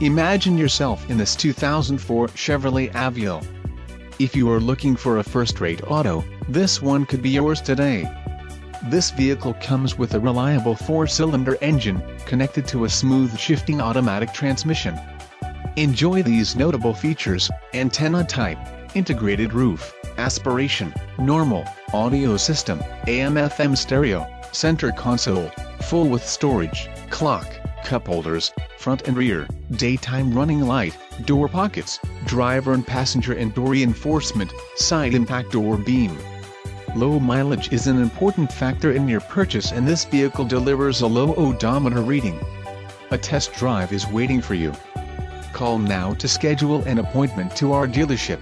Imagine yourself in this 2004 Chevrolet Aveo. If you are looking for a first-rate auto, this one could be yours today. This vehicle comes with a reliable four-cylinder engine, connected to a smooth shifting automatic transmission. Enjoy these notable features, antenna type, integrated roof, aspiration, normal, audio system, AM-FM stereo, center console, full with storage, clock, cup holders, front and rear, daytime running light, door pockets, driver and passenger and door reinforcement, side impact door beam. Low mileage is an important factor in your purchase and this vehicle delivers a low odometer reading. A test drive is waiting for you. Call now to schedule an appointment to our dealership.